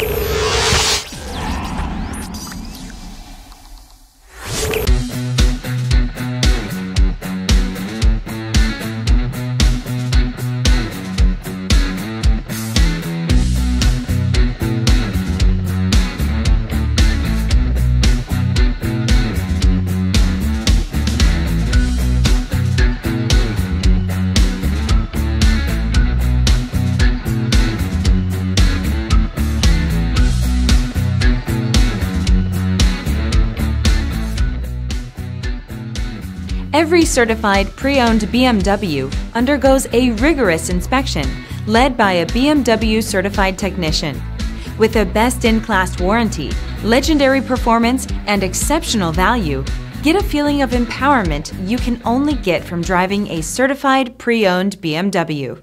you Every certified pre-owned BMW undergoes a rigorous inspection led by a BMW certified technician. With a best-in-class warranty, legendary performance, and exceptional value, get a feeling of empowerment you can only get from driving a certified pre-owned BMW.